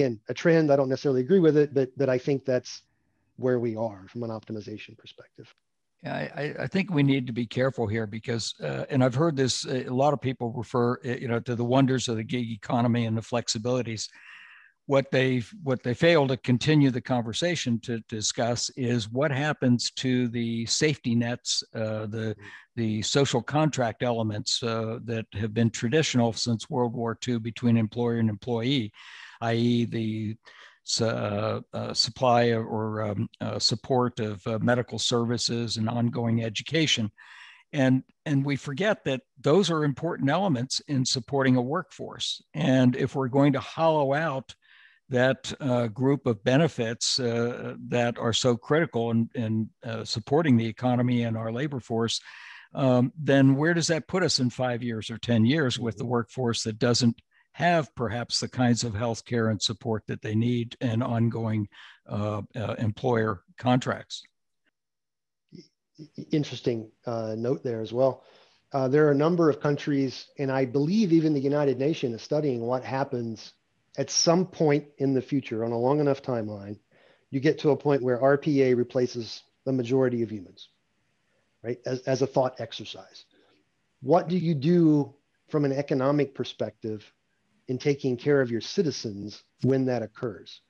again, a trend. I don't necessarily agree with it, but but I think that's where we are from an optimization perspective. Yeah, I, I think we need to be careful here because, uh, and I've heard this. Uh, a lot of people refer, uh, you know, to the wonders of the gig economy and the flexibilities. What they what they fail to continue the conversation to, discuss is what happens to the safety nets, uh, the the social contract elements uh, that have been traditional since World War II between employer and employee, i.e., the uh, uh, supply or um, uh, support of uh, medical services and ongoing education. And, and we forget that those are important elements in supporting a workforce. And if we're going to hollow out that uh, group of benefits uh, that are so critical in, in supporting the economy and our labor force, um, then where does that put us in five years or 10 years with the workforce that doesn't have perhaps the kinds of health care and support that they need and ongoing uh, uh, employer contracts. Interesting uh, note there as well. Uh, there are a number of countries, and I believe even the United Nations is studying what happens at some point in the future on a long enough timeline. You get to a point where RPA replaces the majority of humans, right? As, as a thought exercise. What do you do from an economic perspective in taking care of your citizens when that occurs.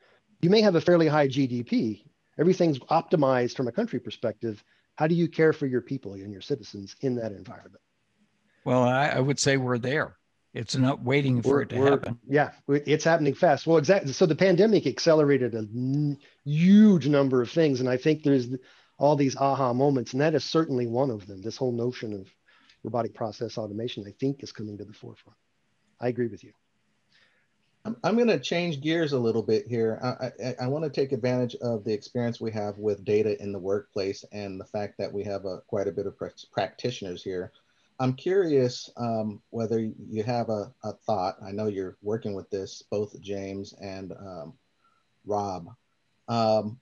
You may have a fairly high GDP. Everything's optimized from a country perspective. How do you care for your people and your citizens in that environment? Well, I, I would say we're there. It's not waiting for we're, it to happen. Yeah, it's happening fast. Well, exactly. So the pandemic accelerated a n- huge number of things, and I think there's all these aha moments, and that is certainly one of them. This whole notion of robotic process automation, I think, is coming to the forefront. I agree with you. I'm, going to change gears a little bit here. I, I, I want to take advantage of the experience we have with data in the workplace and the fact that we have a, quite a bit of practitioners here. I'm curious um, whether you have a, a, thought. I know you're working with this, both James and um, Rob. Um,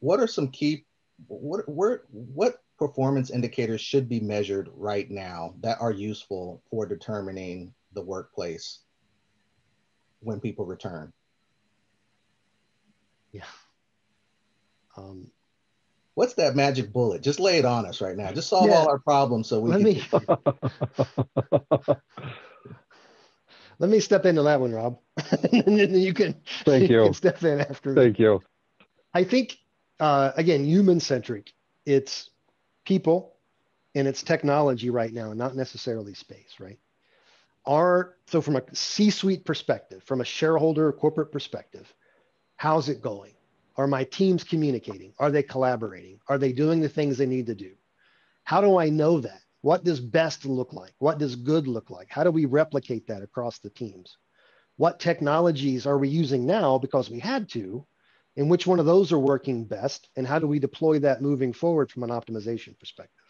what are some key, what, what performance indicators should be measured right now that are useful for determining the workplace when people return? Yeah. Um, What's that magic bullet? Just lay it on us right now. Just solve yeah. all our problems so we let can. Me, let me step into that one, Rob. and then you can. Thank you. you. Can step in after. Thank me. you. I think uh, again, human centric. It's people, and it's technology right now, not necessarily space, right? Are so from a c-suite perspective from a shareholder corporate perspective how's it going? Are my teams communicating? Are they collaborating? Are they doing the things they need to do? How do i know that? What does best look like? What does good look like? How do we replicate that across the teams? What technologies are we using now because we had to and which one of those are working best and how do we deploy that moving forward from an optimization perspective?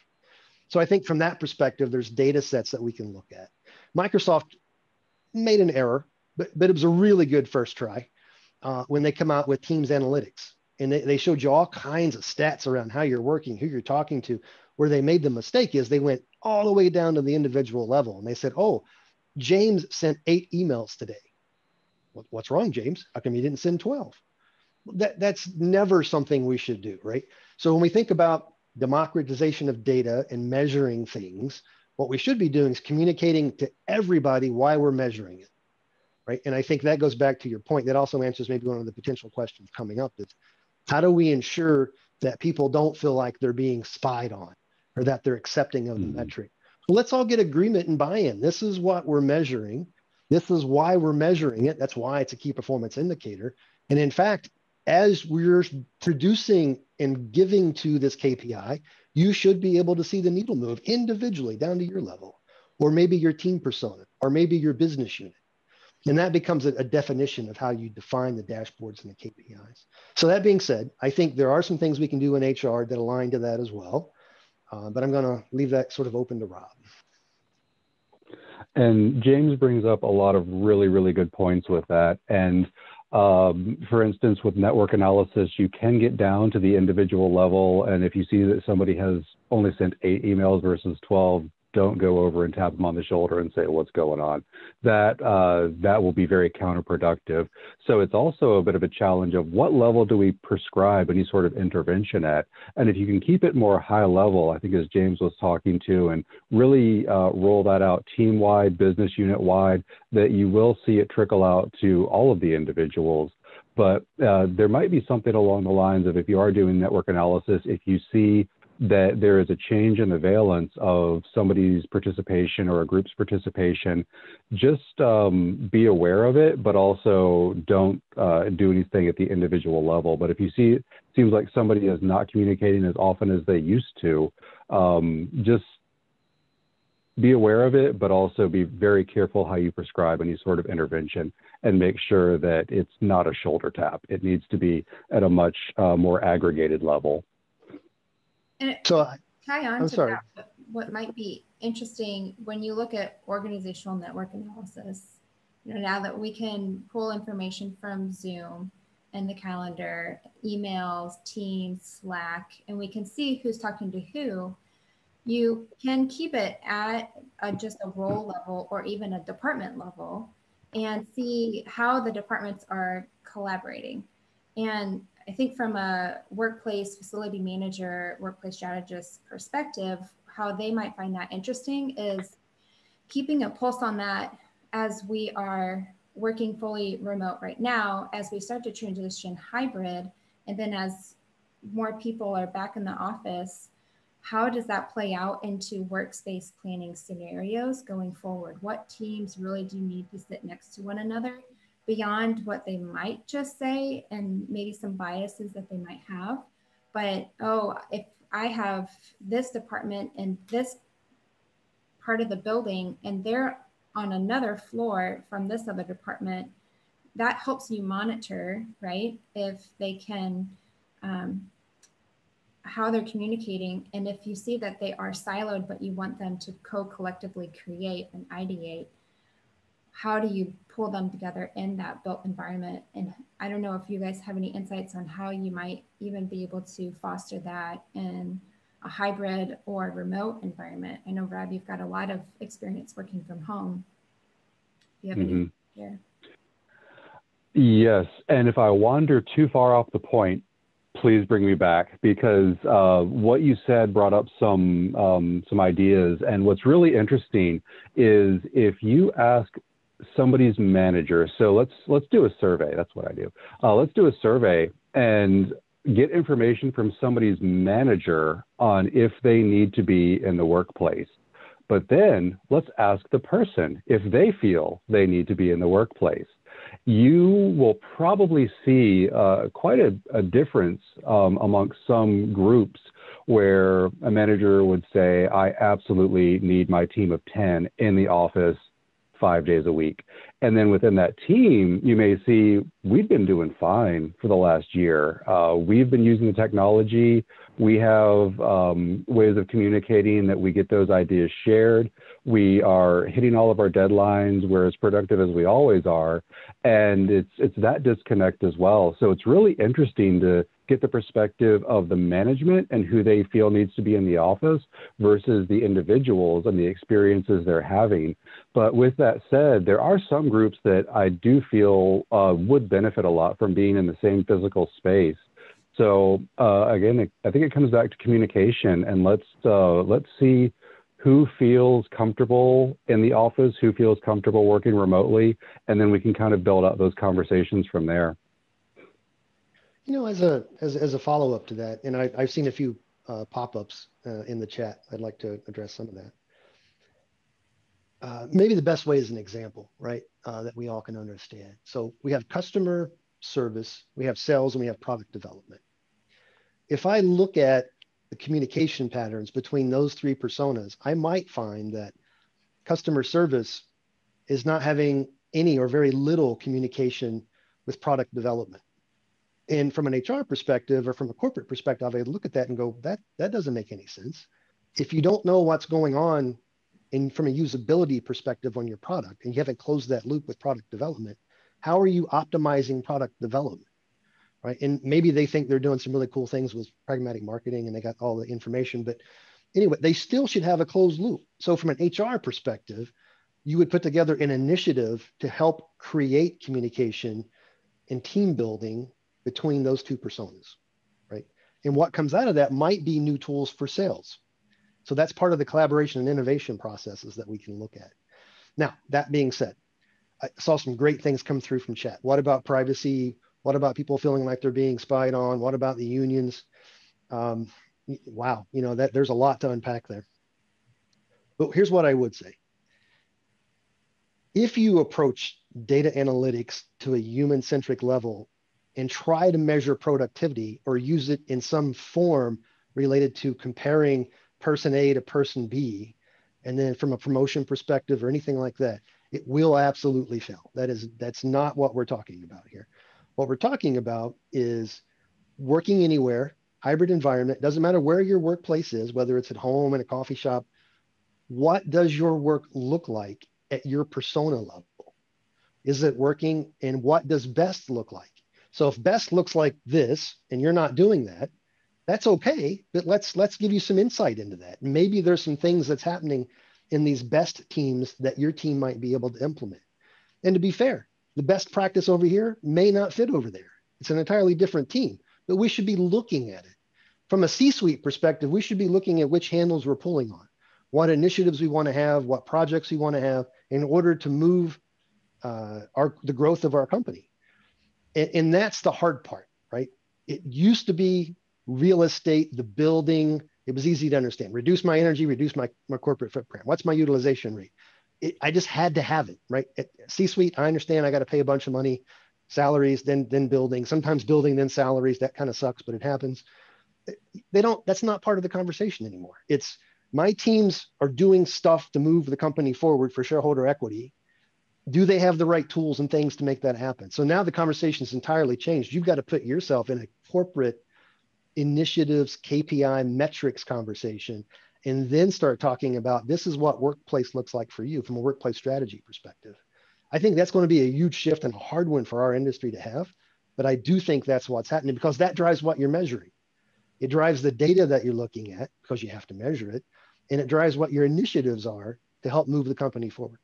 So i think from that perspective there's data sets that we can look at Microsoft made an error, but, but it was a really good first try uh, when they come out with Teams Analytics. And they, they showed you all kinds of stats around how you're working, who you're talking to. Where they made the mistake is they went all the way down to the individual level and they said, oh, James sent eight emails today. What's wrong, James? How come you didn't send 12? That, that's never something we should do, right? So when we think about democratization of data and measuring things, what we should be doing is communicating to everybody why we're measuring it, right? And I think that goes back to your point. That also answers maybe one of the potential questions coming up is how do we ensure that people don't feel like they're being spied on or that they're accepting of the mm-hmm. metric? So let's all get agreement and buy-in. This is what we're measuring. This is why we're measuring it. That's why it's a key performance indicator. And in fact, as we're producing and giving to this KPI, you should be able to see the needle move individually down to your level, or maybe your team persona, or maybe your business unit. And that becomes a, a, definition of how you define the dashboards and the KPIs. So that being said, I think there are some things we can do in HR that align to that as well. Uh, but I'm going to leave that sort of open to Rob. And James brings up a lot of really, really good points with that. And um, for instance, with network analysis, you can get down to the individual level. And if you see that somebody has only sent eight emails versus 12, don't go over and tap them on the shoulder and say what's going on. That uh, that will be very counterproductive. So it's also a bit of a challenge of what level do we prescribe any sort of intervention at, and if you can keep it more high level, I think as James was talking to, and really uh, roll that out team wide, business unit wide, that you will see it trickle out to all of the individuals but uh, there might be something along the lines of if you are doing network analysis, if you see that there is a change in the valence of somebody's participation or a group's participation, just um, be aware of it, but also don't uh, do anything at the individual level. But if you see it seems like somebody is not communicating as often as they used to, um, just be aware of it, but also be very careful how you prescribe any sort of intervention and make sure that it's not a shoulder tap. It needs to be at a much uh, more aggregated level. And so tie on I'm to sorry. that, what might be interesting when you look at organizational network analysis, you know, now that we can pull information from Zoom and the calendar, emails, Teams, Slack, and we can see who's talking to who, you can keep it at a, just a role level or even a department level and see how the departments are collaborating. And I think from a workplace facility manager, workplace strategist perspective, how they might find that interesting is keeping a pulse on that as we are working fully remote right now, as we start to transition hybrid, and then as more people are back in the office, how does that play out into workspace planning scenarios going forward? What teams really do need to sit next to one another? Beyond what they might just say and maybe some biases that they might have. But oh, if I have this department in this part of the building and they're on another floor from this other department, that helps you monitor, right? If they can, um, how they're communicating. And if you see that they are siloed, but you want them to co collectively create and ideate, how do you pull them together in that built environment? And I don't know if you guys have any insights on how you might even be able to foster that in a hybrid or remote environment. I know Rob, you've got a lot of experience working from home. Do you have mm-hmm. any here? Yes, and if I wander too far off the point, please bring me back because uh, what you said brought up some um, some ideas. And what's really interesting is if you ask somebody's manager. So let's let's do a survey. That's what I do. Uh, let's do a survey and get information from somebody's manager on if they need to be in the workplace. But then let's ask the person if they feel they need to be in the workplace. You will probably see uh, quite a, a difference um, amongst some groups where a manager would say, I absolutely need my team of 10 in the office five days a week. And then within that team, you may see we've been doing fine for the last year. Uh, we've been using the technology. We have um, ways of communicating that we get those ideas shared. We are hitting all of our deadlines. We're as productive as we always are, and it's it's that disconnect as well. So it's really interesting to get the perspective of the management and who they feel needs to be in the office versus the individuals and the experiences they're having. But with that said, there are some groups that I do feel uh, would benefit a lot from being in the same physical space. So uh, again, I think it comes back to communication, and let's uh, let's see who feels comfortable in the office, who feels comfortable working remotely, and then we can kind of build out those conversations from there. You know, as a as, as a follow up to that, and I, have seen a few uh, pop ups uh, in the chat. I'd like to address some of that. Uh, maybe the best way is an example, right? Uh, that we all can understand. So we have customer service, we have sales, and we have product development. If I look at the communication patterns between those three personas, I might find that customer service is not having any or very little communication with product development and from an HR perspective or from a corporate perspective, I look at that and go, that that doesn't make any sense. If you don't know what's going on in from a usability perspective on your product and you haven't closed that loop with product development, how are you optimizing product development? Right. And maybe they think they're doing some really cool things with pragmatic marketing and they got all the information, but anyway, they still should have a closed loop. So from an HR perspective, you would put together an initiative to help create communication and team building between those two personas, right? And what comes out of that might be new tools for sales. So that's part of the collaboration and innovation processes that we can look at. Now, that being said, I saw some great things come through from chat. What about privacy? What about people feeling like they're being spied on? What about the unions? Um, wow, you know that there's a lot to unpack there. But here's what I would say: if you approach data analytics to a human-centric level and try to measure productivity or use it in some form related to comparing person A to person B, and then from a promotion perspective or anything like that, it will absolutely fail. That is, that's not what we're talking about here. What we're talking about is working anywhere, hybrid environment, doesn't matter where your workplace is, whether it's at home, in a coffee shop, what does your work look like at your persona level? Is it working? And what does best look like? So if best looks like this and you're not doing that, that's okay but let's let's give you some insight into that. Maybe there's some things that's happening in these best teams that your team might be able to implement. And to be fair the best practice over here may not fit over there. It's an entirely different team but we should be looking at it. From a c-suite perspective we should be looking at which handles we're pulling on what initiatives we want to have what projects we want to have in order to move uh, our the growth of our company and, and that's the hard part right it used to be real estate, the building. It was easy to understand. Reduce my energy, reduce my, my corporate footprint. What's my utilization rate? It, I just had to have it, right? At C-suite, I understand I got to pay a bunch of money, salaries, then then building. Sometimes building, then salaries. That kind of sucks, but it happens. They don't. That's not part of the conversation anymore. It's my teams are doing stuff to move the company forward for shareholder equity. Do they have the right tools and things to make that happen? So now the conversation is entirely changed. You've got to put yourself in a corporate initiatives, KPI, metrics conversation, and then start talking about this is what workplace looks like for you from a workplace strategy perspective. I think that's going to be a huge shift and a hard one for our industry to have. But I do think that's what's happening because that drives what you're measuring. It drives the data that you're looking at because you have to measure it. And it drives what your initiatives are to help move the company forward.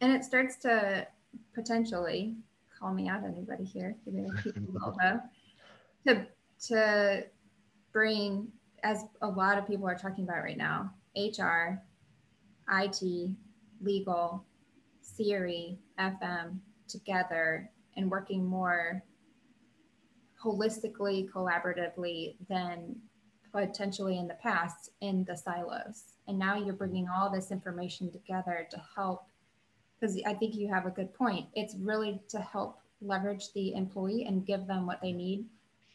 And it starts to potentially call me out anybody here. Give me a to to bring as a lot of people are talking about right now hr it legal theory fm together and working more holistically collaboratively than potentially in the past in the silos and now you're bringing all this information together to help because i think you have a good point it's really to help leverage the employee and give them what they need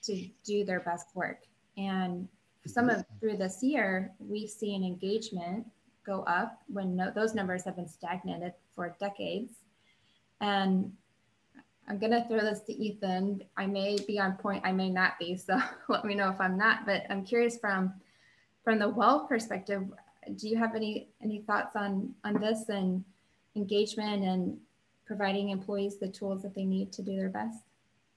to do their best work. And some of through this year, we've seen engagement go up when no, those numbers have been stagnated for decades. And I'm going to throw this to Ethan. I may be on point, I may not be. So let me know if I'm not. But I'm curious from from the well perspective, do you have any any thoughts on on this and engagement and providing employees the tools that they need to do their best?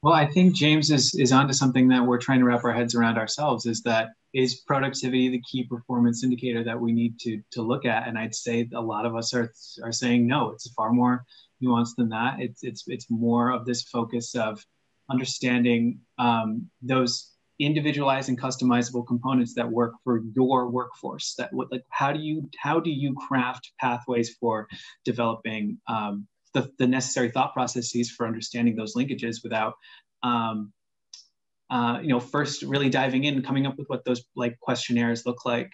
Well, I think James is is onto something that we're trying to wrap our heads around ourselves. Is that is productivity the key performance indicator that we need to to look at? And I'd say a lot of us are are saying no. It's far more nuanced than that. It's it's it's more of this focus of understanding um, those individualized and customizable components that work for your workforce. That what like how do you how do you craft pathways for developing um, the, the necessary thought processes for understanding those linkages without um, uh, you know first really diving in coming up with what those like questionnaires look like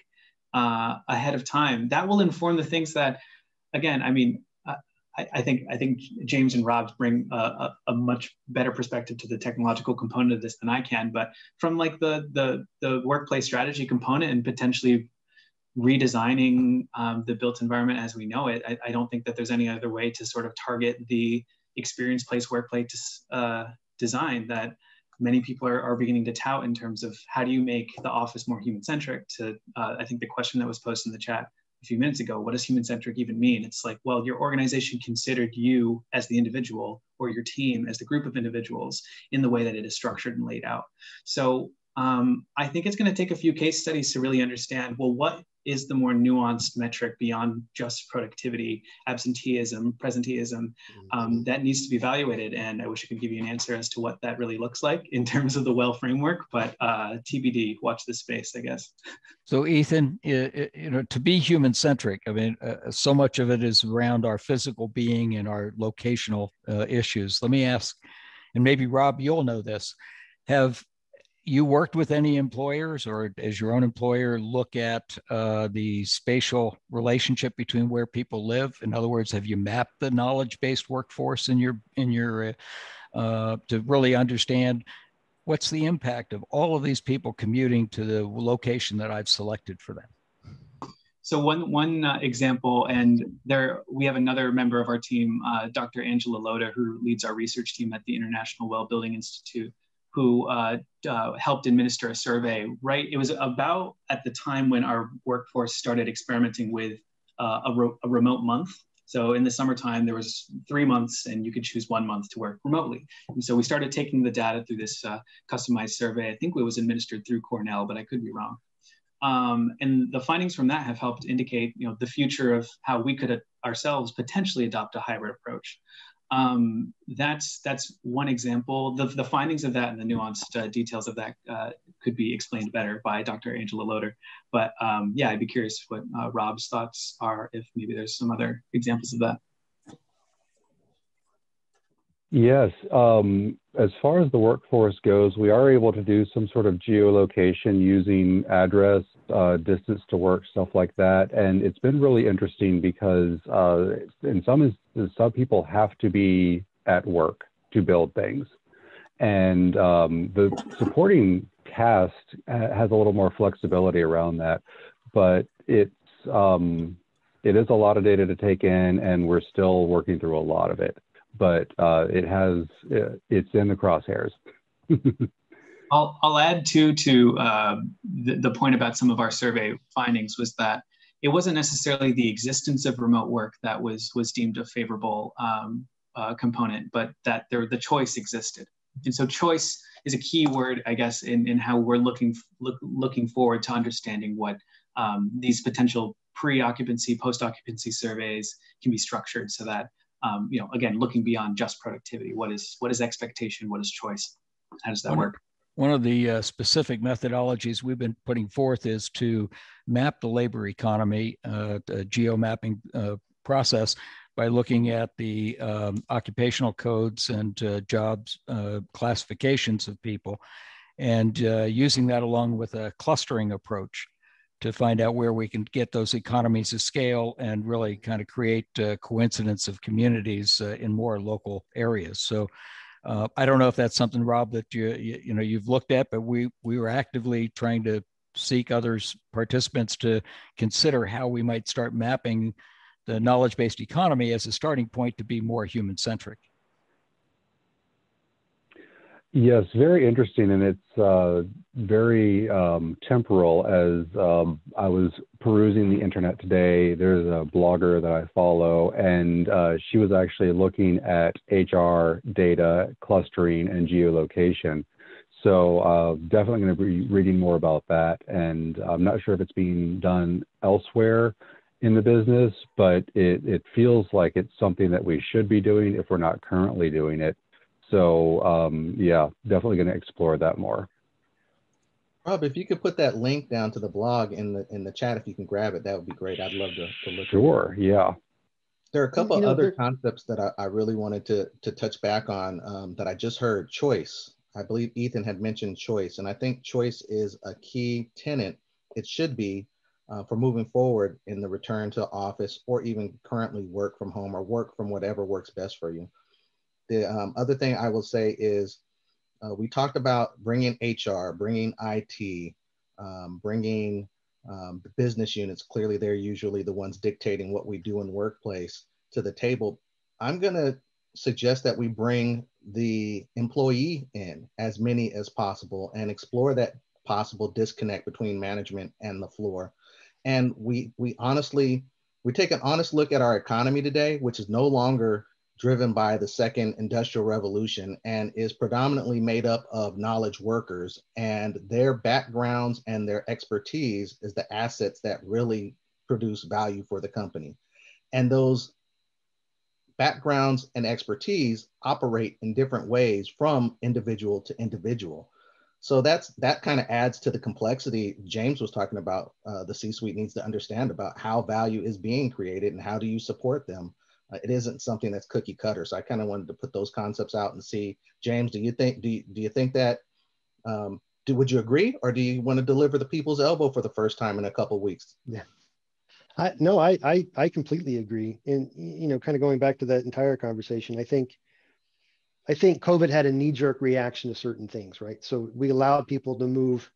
uh, ahead of time that will inform the things that again i mean I, think I think James and Rob bring a, a, a, much better perspective to the technological component of this than I can. But from like the the the workplace strategy component and potentially redesigning um, the built environment as we know it, I, I, don't think that there's any other way to sort of target the experience place workplace uh, design that many people are, are beginning to tout in terms of how do you make the office more human centric to uh, i think the question that was posted in the chat a few minutes ago what does human centric even mean? It's like well your organization considered you as the individual or your team as the group of individuals in the way that it is structured and laid out. So Um, I think it's going to take a few case studies to really understand well, what is the more nuanced metric beyond just productivity, absenteeism, presenteeism um, mm-hmm. that needs to be evaluated? And I wish I could give you an answer as to what that really looks like in terms of the well framework, but uh, TBD, watch this space, I guess. So, Ethan, you know, to be human centric, I mean, uh, so much of it is around our physical being and our locational uh, issues. Let me ask, and maybe Rob, you'll know this. Have you worked with any employers or as your own employer look at uh, the spatial relationship between where people live in other words have you mapped the knowledge based workforce in your in your uh, to really understand what's the impact of all of these people commuting to the location that i've selected for them so one one uh, example, and there we have another member of our team, uh, Dr. Angela Loder, who leads our research team at the International Well Building Institute who uh, uh, helped administer a survey, right? It was about at the time when our workforce started experimenting with uh, a, a, remote month. So in the summertime, there was three months and you could choose one month to work remotely. And so we started taking the data through this uh, customized survey. I think it was administered through Cornell, but I could be wrong. Um, and the findings from that have helped indicate, you know, the future of how we could uh, ourselves potentially adopt a hybrid approach um, that's that's one example. The, the findings of that and the nuanced uh, details of that uh, could be explained better by Dr. Angela Loder. But um, yeah, I'd be curious what uh, Rob's thoughts are if maybe there's some other examples of that. Yes. Um, as far as the workforce goes, we are able to do some sort of geolocation using address, uh, distance to work, stuff like that. And it's been really interesting because uh, in some instances, some people have to be at work to build things. And um, the supporting cast has a little more flexibility around that. But it's, um, it is a lot of data to take in, and we're still working through a lot of it but uh, it has uh, it's in the crosshairs. I'll, I'll add too to uh, the, the point about some of our survey findings was that it wasn't necessarily the existence of remote work that was was deemed a favorable um, uh, component, but that there the choice existed. And so choice is a key word, I guess, in, in how we're looking look, looking forward to understanding what um, these potential pre-occupancy, post-occupancy surveys can be structured so that um, you know, again, looking beyond just productivity. What is what is expectation? What is choice? How does that one, work? One of the uh, specific methodologies we've been putting forth is to map the labor economy, uh, the geo mapping uh, process by looking at the um, occupational codes and uh, jobs uh, classifications of people and uh, using that along with a clustering approach to find out where we can get those economies of scale and really kind of create uh, coincidence of communities uh, in more local areas. So uh, I don't know if that's something, Rob, that you, you, you know you've looked at, but we we were actively trying to seek others participants to consider how we might start mapping the knowledge-based economy as a starting point to be more human-centric. Yes, very interesting, and it's uh, very um, temporal. As um, I was perusing the internet today, there's a blogger that I follow, and uh, she was actually looking at HR data clustering and geolocation. So uh, definitely going to be reading more about that, and I'm not sure if it's being done elsewhere in the business, but it, it feels like it's something that we should be doing if we're not currently doing it so um, yeah, definitely going to explore that more. Rob, if you could put that link down to the blog in the in the chat, if you can grab it, that would be great. I'd love to, to look. Sure. Yeah. There are a couple you know, other concepts that I, I, really wanted to to touch back on um, that I just heard. Choice. I believe Ethan had mentioned choice, and I think choice is a key tenant. It should be uh, for moving forward in the return to office, or even currently work from home or work from whatever works best for you. The um, other thing I will say is uh, we talked about bringing HR, bringing IT, um, bringing um, the business units. Clearly, they're usually the ones dictating what we do in workplace to the table. I'm going to suggest that we bring the employee in as many as possible and explore that possible disconnect between management and the floor. And we we honestly we take an honest look at our economy today, which is no longer driven by the second industrial revolution and is predominantly made up of knowledge workers. And their backgrounds and their expertise is the assets that really produce value for the company. And those backgrounds and expertise operate in different ways from individual to individual. So that's that kind of adds to the complexity james was talking about uh, the c suite needs to understand about how value is being created and how do you support them it isn't something that's cookie cutter. So I kind of wanted to put those concepts out and see, James, do you think do you, do you think that um, do, would you agree, or do you want to deliver the people's elbow for the first time in a couple weeks? Yeah. I, no, I, I, I completely agree. And, you know, kind of going back to that entire conversation, I think, I think COVID had a knee jerk reaction to certain things, right? So we allowed people to move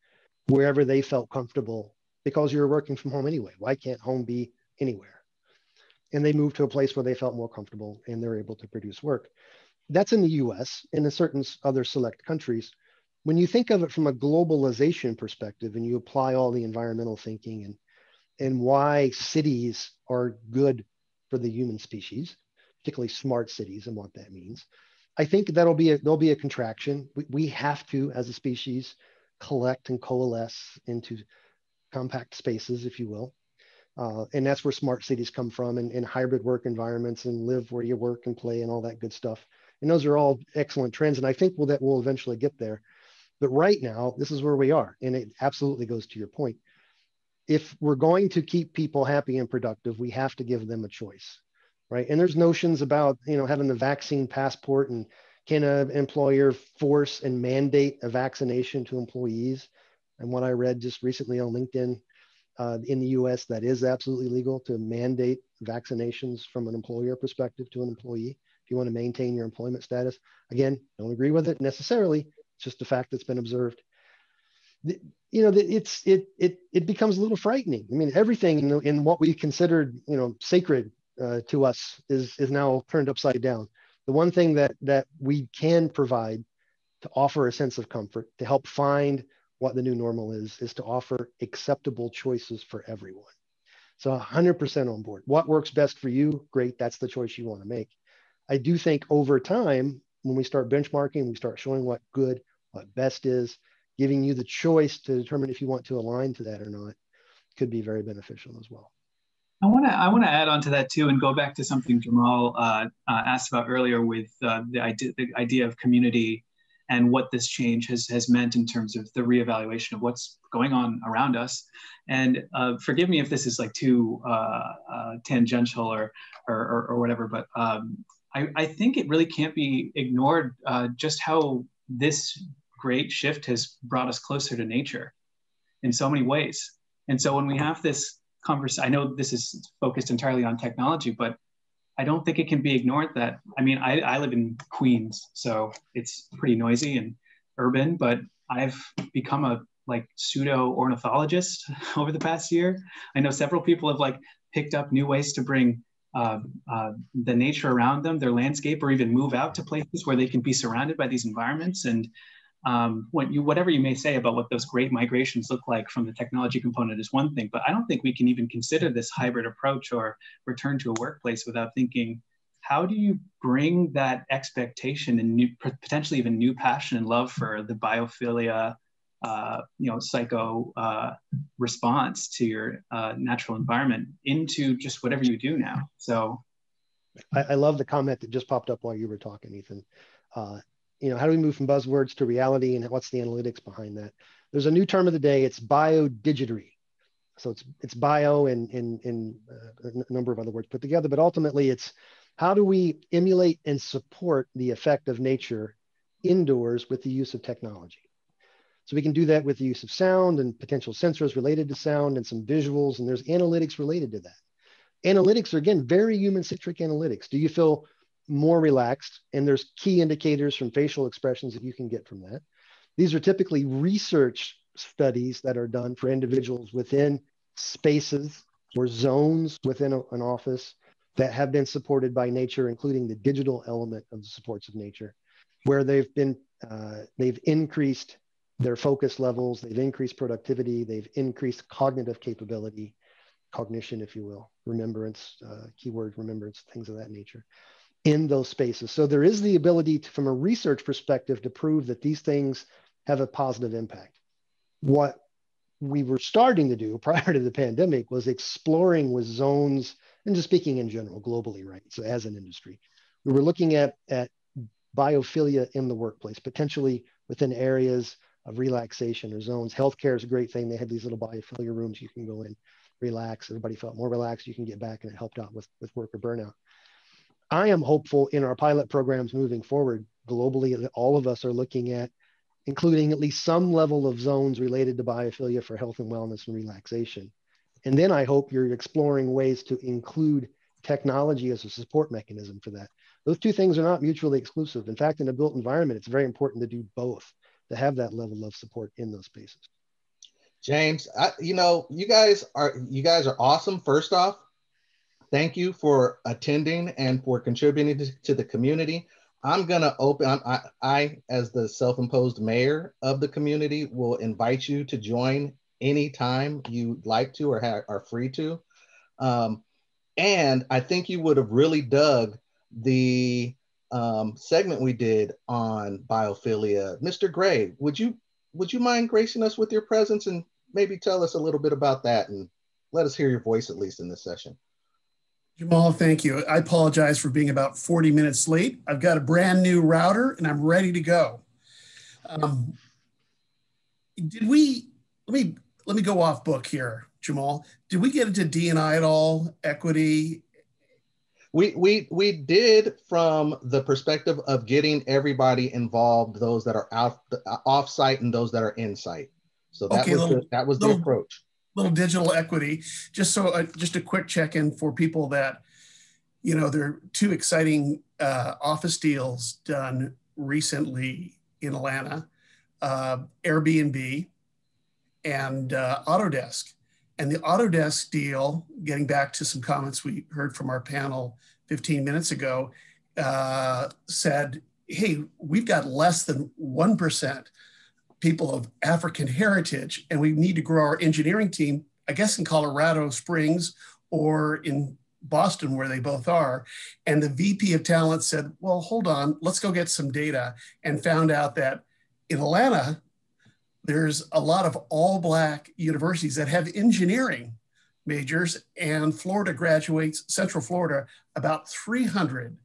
wherever they felt comfortable because you were working from home anyway. Why can't home be anywhere? And they moved to a place where they felt more comfortable and they're able to produce work. That's in the US and in certain other select countries. When you think of it from a globalization perspective and you apply all the environmental thinking and, and why cities are good for the human species, particularly smart cities and what that means, I think that'll be a, there'll be a contraction. We, we have to, as a species, collect and coalesce into compact spaces, if you will. Uh, and that's where smart cities come from and, and hybrid work environments and live where you work and play and all that good stuff. And those are all excellent trends. And I think we'll, that we'll eventually get there. But right now, this is where we are. And it absolutely goes to your point. If we're going to keep people happy and productive, we have to give them a choice, right? And there's notions about, you know, having the vaccine passport and can an employer force and mandate a vaccination to employees? And what I read just recently on LinkedIn uh, in the US that is absolutely legal to mandate vaccinations from an employer perspective to an employee if you want to maintain your employment status. Again, don't agree with it necessarily. It's just a fact that's been observed. The, you know, it's it it it becomes a little frightening. I mean, everything in, the, in what we considered you know sacred uh, to us is is now turned upside down. The one thing that that we can provide to offer a sense of comfort to help find what the new normal is, is to offer acceptable choices for everyone. So 100% on board. What works best for you? Great. That's the choice you want to make. I do think over time, when we start benchmarking, we start showing what good, what best is, giving you the choice to determine if you want to align to that or not, could be very beneficial as well. I want to I want to add on to that too, and go back to something Jamal uh, uh, asked about earlier with uh, the idea the idea of community and what this change has, has meant in terms of the reevaluation of what's going on around us. And uh, forgive me if this is like too uh, uh, tangential or, or, or, whatever, but um, I, I, think it really can't be ignored uh, just how this great shift has brought us closer to nature in so many ways. And so when we have this conversation, I know this is focused entirely on technology, but I don't think it can be ignored that, I mean, I, I live in Queens, so it's pretty noisy and urban, but I've become a like pseudo ornithologist over the past year. I know several people have like picked up new ways to bring uh, uh, the nature around them, their landscape, or even move out to places where they can be surrounded by these environments. And um, what you, whatever you may say about what those great migrations look like from the technology component is one thing, but I don't think we can even consider this hybrid approach or return to a workplace without thinking, how do you bring that expectation and new, potentially even new passion and love for the biophilia, uh, you know, psycho uh, response to your uh, natural environment into just whatever you do now? So, I, I, love the comment that just popped up while you were talking, Ethan. You know, how do we move from buzzwords to reality and what's the analytics behind that? There's a new term of the day. It's biodigitory. So it's it's bio and in, in, uh, a number of other words put together, but ultimately it's how do we emulate and support the effect of nature indoors with the use of technology? So we can do that with the use of sound and potential sensors related to sound and some visuals, and there's analytics related to that. Analytics are again very human-centric analytics. Do you feel more relaxed, and there's key indicators from facial expressions that you can get from that. These are typically research studies that are done for individuals within spaces or zones within a, an office that have been supported by nature, including the digital element of the supports of nature, where they've been uh, they've increased their focus levels, they've increased productivity, they've increased cognitive capability, cognition, if you will, remembrance, uh, keyword remembrance, things of that nature. In those spaces. So there is the ability to, from a research perspective to prove that these things have a positive impact. What we were starting to do prior to the pandemic was exploring with zones and just speaking in general globally, right? So as an industry, we were looking at, at biophilia in the workplace, potentially within areas of relaxation or zones. Healthcare is a great thing. They had these little biophilia rooms you can go in, relax. Everybody felt more relaxed. You can get back and it helped out with, with worker burnout. I am hopeful in our pilot programs moving forward globally all of us are looking at including at least some level of zones related to biophilia for health and wellness and relaxation. And then I hope you're exploring ways to include technology as a support mechanism for that. Those two things are not mutually exclusive. In fact, in a built environment, it's very important to do both to have that level of support in those spaces. James, I, you know, you guys are you guys are awesome. First off, thank you for attending and for contributing to, to the community. I'm gonna open. I, I, as the self-imposed mayor of the community, will invite you to join anytime you'd like to or are free to. Um, and I think you would have really dug the um, segment we did on biophilia. Mr. Gray, would you would you mind gracing us with your presence and maybe tell us a little bit about that and let us hear your voice at least in this session? Jamal, thank you. I apologize for being about 40 minutes late. I've got a brand new router and I'm ready to go. Um, did we, let me, let me go off book here, Jamal. Did we get into D&I at all, equity? We, we, we did from the perspective of getting everybody involved, those that are out off site and those that are in site. So that okay, was, little, the, that was the approach little digital equity. Just so, uh, just a quick check in for people that, you know, there are two exciting uh, office deals done recently in Atlanta uh, Airbnb and uh, Autodesk. And the Autodesk deal, getting back to some comments we heard from our panel 15 minutes ago, uh, said, hey, we've got less than 1% people of African heritage, and we need to grow our engineering team, I guess in Colorado Springs or in Boston, where they both are. And the VP of talent said, Well, hold on, let's go get some data, and found out that in Atlanta, there's a lot of all Black universities that have engineering majors, and Florida graduates, Central Florida, about 300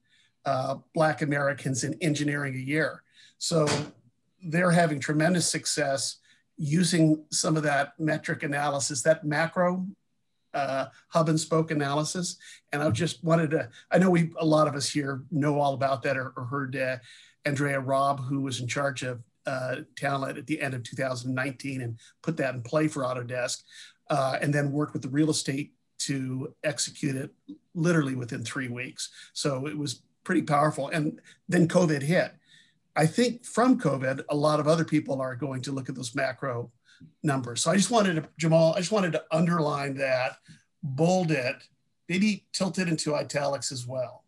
uh, Black Americans in engineering a year. So they're having tremendous success using some of that metric analysis, that macro uh, hub and spoke analysis. And I just wanted to, I know we, a lot of us here know all about that or, or heard uh, Andrea Robb, who was in charge of uh, talent at the end of 2019 and put that in play for Autodesk uh, and then worked with the real estate to execute it literally within three weeks. So it was pretty powerful. And then COVID hit. I think from COVID, a lot of other people are going to look at those macro numbers. So I just wanted to, Jamal, I just wanted to underline that, bold it, maybe tilt it into italics as well.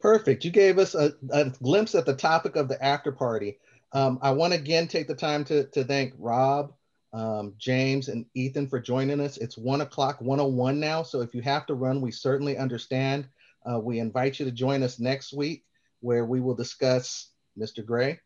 Perfect. You gave us a, a glimpse at the topic of the after party. Um, I want to again take the time to, to thank Rob, um, James, and Ethan for joining us. It's one o'clock, 101 now. So if you have to run, we certainly understand. Uh, we invite you to join us next week where we will discuss Mr. Gray?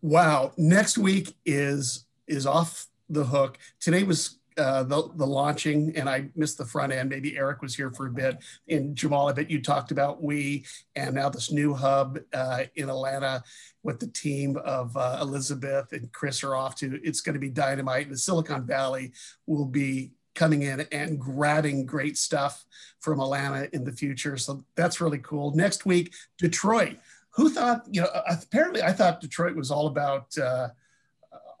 Wow. Next week is is off the hook. Today was uh, the, the launching, and I missed the front end. Maybe Eric was here for a bit. And Jamal, I bet you talked about we and now this new hub uh, in Atlanta with the team of uh, Elizabeth and Chris are off to. It's going to be dynamite. The Silicon Valley will be coming in and grabbing great stuff from Atlanta in the future. So that's really cool. Next week, Detroit who thought you know apparently i thought detroit was all about uh,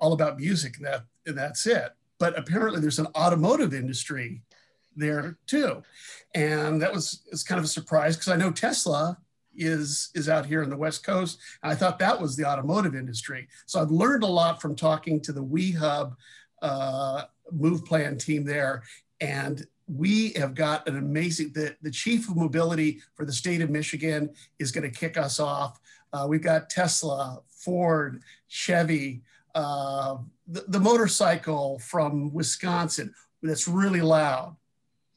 all about music and that and that's it. But apparently there's an automotive industry there too. And that was it's kind of a surprise because i know tesla is is out here in the west coast. And i thought that was the automotive industry. So i've learned a lot from talking to the we hub uh, move plan team there. And we have got an amazing, the, the chief of mobility for the state of Michigan is going to kick us off. Uh, we've got Tesla, Ford, Chevy, uh, the, the motorcycle from Wisconsin that's really loud.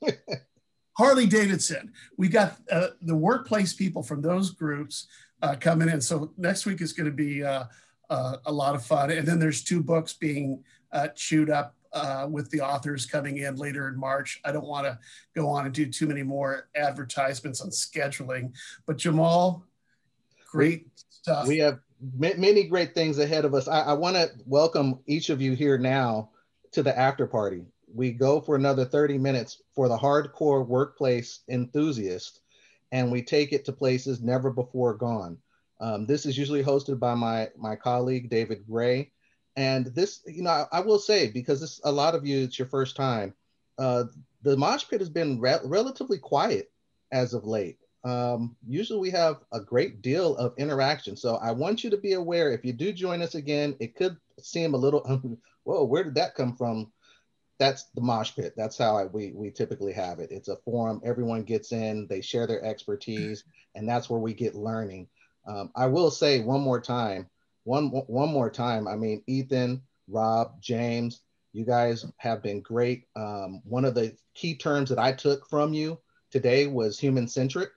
Harley Davidson. We got uh, the workplace people from those groups uh, coming in. So next week is going to be uh, uh, a lot of fun. And then there's two books being uh, chewed up uh, with the authors coming in later in March. I don't want to go on and do too many more advertisements on scheduling, but Jamal, great stuff. We have many great things ahead of us. I, I want to welcome each of you here now to the after party we go for another 30 minutes for the hardcore workplace enthusiast, and we take it to places never before gone. Um, this is usually hosted by my, my colleague, David Gray. And this, you know, I, I will say, because this, a lot of you, it's your first time, uh, the mosh pit has been re relatively quiet as of late. Um, usually we have a great deal of interaction. So I want you to be aware if you do join us again, it could seem a little, whoa, where did that come from? that's the mosh pit. That's how I, we we typically have it. It's a forum. Everyone gets in. They share their expertise, and that's where we get learning. Um, I will say one more time, one one more time. I mean, Ethan, Rob, James, you guys have been great. Um, one of the key terms that I took from you today was human centric.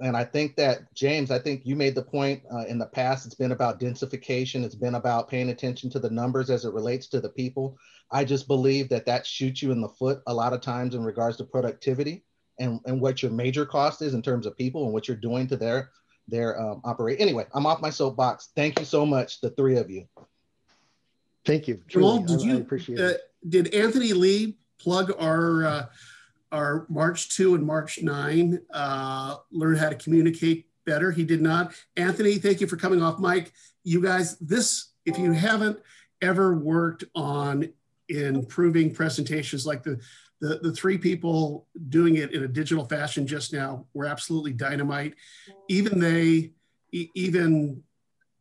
And I think that, James, I think you made the point uh, in the past, it's been about densification. It's been about paying attention to the numbers as it relates to the people. I just believe that that shoots you in the foot a lot of times in regards to productivity and, and what your major cost is in terms of people and what you're doing to their their um, operate. Anyway, I'm off my soapbox. Thank you so much, the three of you. Thank you. Truly, did I, you I appreciate uh, it. Did Anthony Lee plug our uh, our March two and March nine uh, learn how to communicate better? He did not. Anthony, thank you for coming off mic. You guys, this if you haven't ever worked on improving presentations like the, the, the three people doing it in a digital fashion just now were absolutely dynamite. Even they, even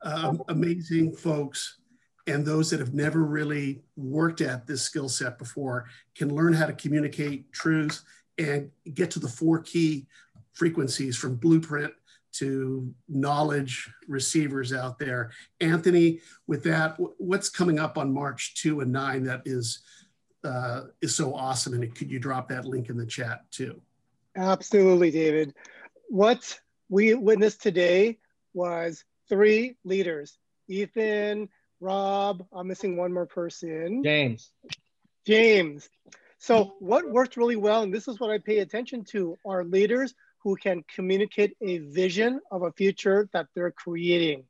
um, amazing folks and those that have never really worked at this skill set before can learn how to communicate truths and get to the four key frequencies from blueprint to knowledge receivers out there. Anthony, with that, what's coming up on March 2 and 9 that is uh, is so awesome? And could you drop that link in the chat too? Absolutely, David. What we witnessed today was three leaders, Ethan, Rob, I'm missing one more person. James. James. So what worked really well, and this is what I pay attention to, are leaders who can communicate a vision of a future that they're creating.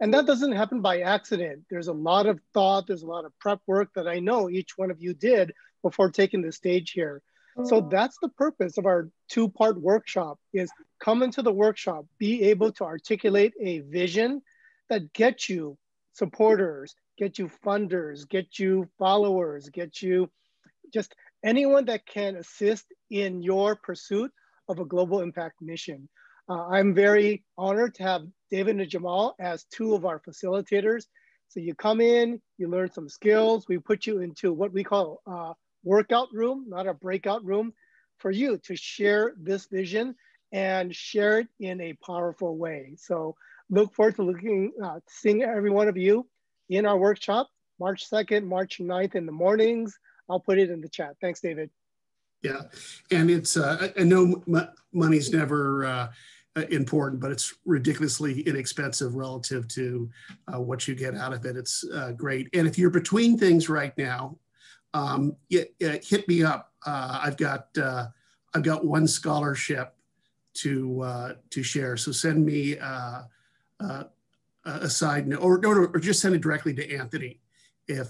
And that doesn't happen by accident. There's a lot of thought, there's a lot of prep work that I know each one of you did before taking the stage here. So mm. that's the purpose of our two-part workshop is come into the workshop, be able to articulate a vision that gets you supporters, get you funders, get you followers, get you just anyone that can assist in your pursuit of a global impact mission. Uh, I'm very honored to have David and Jamal as two of our facilitators. So you come in, you learn some skills. We put you into what we call a workout room, not a breakout room, for you to share this vision and share it in a powerful way. So look forward to looking, uh, seeing every one of you in our workshop, March 2nd, March 9th in the mornings. I'll put it in the chat. Thanks, David. Yeah, and it's uh, I know money's never uh, important, but it's ridiculously inexpensive relative to uh, what you get out of it. It's uh, great. And if you're between things right now, um, it, it hit me up. Uh, I've got uh, I've got one scholarship to to share. So send me a side note, or, or just send it directly to Anthony if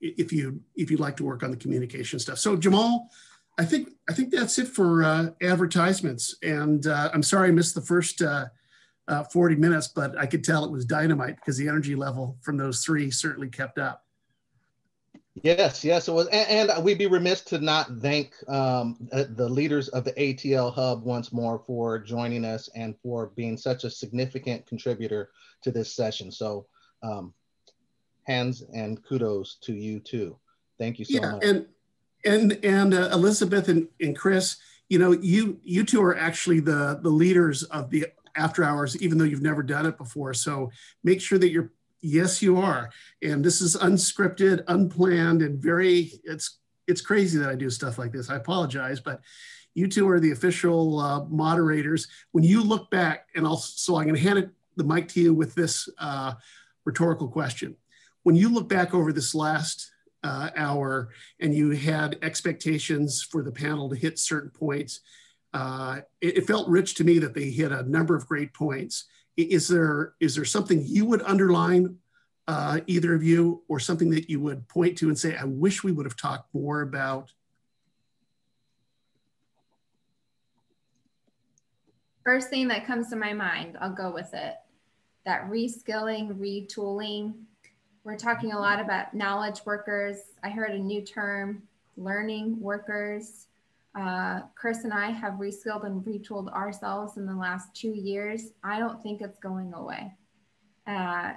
if you if you'd like to work on the communication stuff. So Jamal, I think I think that's it for uh, advertisements. And uh, I'm sorry I missed the first uh, uh 40 minutes, but I could tell it was dynamite because the energy level from those three certainly kept up. Yes, yes, it was, and, and we'd be remiss to not thank um, the leaders of the ATL Hub once more for joining us and for being such a significant contributor to this session. So, um, hands and kudos to you too. Thank you so yeah, much. And and and uh, Elizabeth and, and Chris, you know, you you two are actually the the leaders of the after hours, even though you've never done it before. So make sure that you're yes, you are. And this is unscripted, unplanned, and very it's it's crazy that I do stuff like this. I apologize, but you two are the official uh, moderators. When you look back, and I'll, so I'm going to hand it, the mic to you with this uh, rhetorical question. When you look back over this last uh, hour and you had expectations for the panel to hit certain points, uh, it, it, felt rich to me that they hit a number of great points. Is there is there something you would underline, uh, either of you, or something that you would point to and say, I wish we would have talked more about? First thing that comes to my mind, I'll go with it. That reskilling, retooling. We're talking a lot about knowledge workers. I heard a new term, learning workers uh, Chris and I have reskilled and retooled ourselves in the last two years. I don't think it's going away. Uh,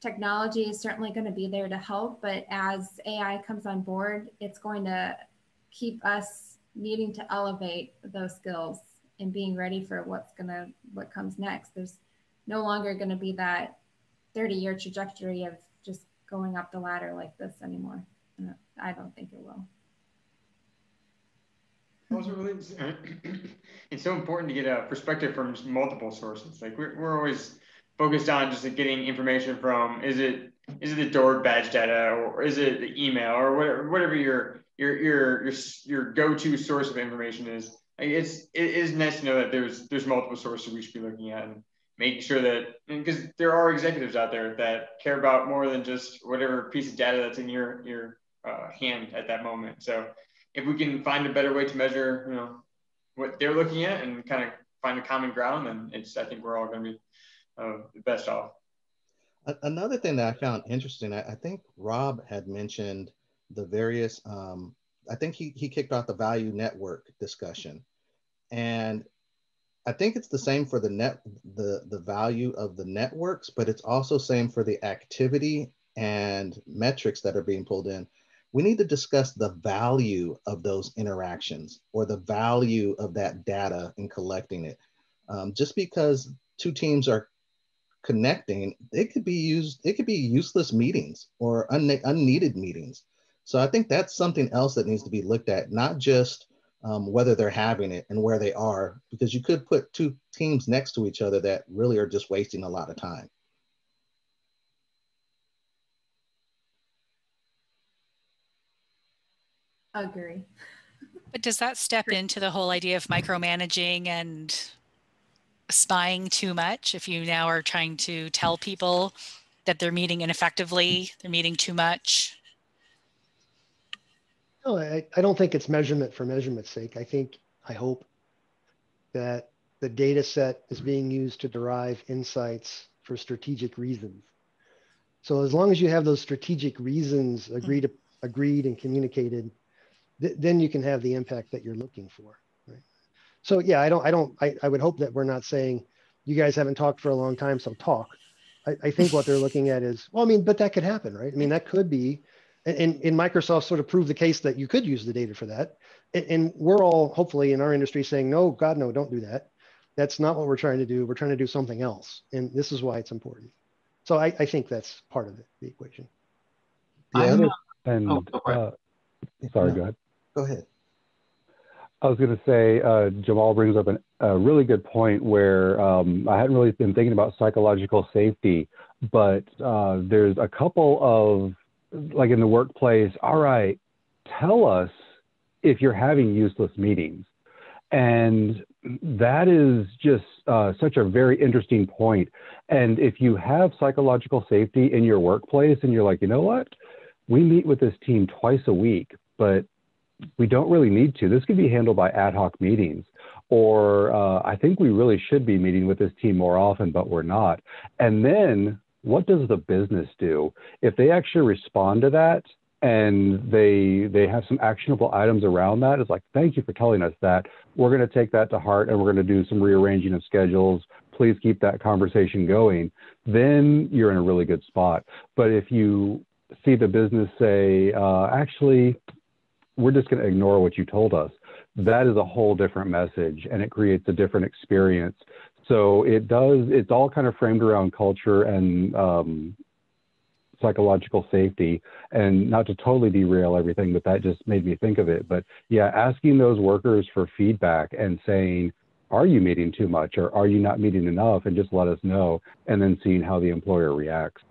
technology is certainly going to be there to help, but as AI comes on board, it's going to keep us needing to elevate those skills and being ready for what's going to what comes next. There's no longer going to be that 30 year trajectory of just going up the ladder like this anymore. I don't think it will. Really it's so important to get a perspective from multiple sources. Like we're, we're always focused on just getting information from is it is it the door badge data or is it the email or whatever whatever your your your your, your go-to source of information is. It's it is nice to know that there's there's multiple sources we should be looking at and making sure that because there are executives out there that care about more than just whatever piece of data that's in your your uh, hand at that moment so if we can find a better way to measure, you know, what they're looking at and kind of find a common ground, then it's I think we're all going to be uh, best off. Another thing that I found interesting, I, I think Rob had mentioned the various. Um, I think he he kicked off the value network discussion, and I think it's the same for the net the the value of the networks, but it's also same for the activity and metrics that are being pulled in we need to discuss the value of those interactions or the value of that data in collecting it. Um, just because two teams are connecting, it could be used, it could be useless meetings or un- unneeded meetings. So I think that's something else that needs to be looked at, not just um, whether they're having it and where they are, because you could put two teams next to each other that really are just wasting a lot of time. Agree. But does that step into the whole idea of micromanaging and spying too much? If you now are trying to tell people that they're meeting ineffectively, they're meeting too much? No, I, I don't think it's measurement for measurement's sake. I think, I hope that the data set is being used to derive insights for strategic reasons. So as long as you have those strategic reasons agreed, mm-hmm. agreed and communicated, th- then you can have the impact that you're looking for. Right. So yeah, I don't, I don't, I, I would hope that we're not saying you guys haven't talked for a long time, so talk. I, I think what they're looking at is, well, I mean, but that could happen, right? I mean, that could be, and, and Microsoft sort of proved the case that you could use the data for that. And, and we're all hopefully in our industry saying, no, God, no, don't do that. That's not what we're trying to do. We're trying to do something else. And this is why it's important. So I, I think that's part of it, the equation. The other, and oh, uh, sorry, go ahead. Go ahead. I was going to say, uh, Jamal brings up an, a really good point where um, I hadn't really been thinking about psychological safety, but uh, there's a couple of, like in the workplace, all right, tell us if you're having useless meetings. And that is just uh, such a very interesting point. And if you have psychological safety in your workplace and you're like, you know what, we meet with this team twice a week, but we don't really need to. This could be handled by ad hoc meetings. Or uh, I think we really should be meeting with this team more often, but we're not. And then what does the business do? If they actually respond to that and they they have some actionable items around that, it's like, thank you for telling us that. We're going to take that to heart and we're going to do some rearranging of schedules. Please keep that conversation going. Then you're in a really good spot. But if you see the business say, uh, actually, we're just going to ignore what you told us. That is a whole different message and it creates a different experience. So it does, it's all kind of framed around culture and um, psychological safety. And not to totally derail everything, but that just made me think of it. But yeah, asking those workers for feedback and saying, are you meeting too much or are you not meeting enough? And just let us know, and then seeing how the employer reacts.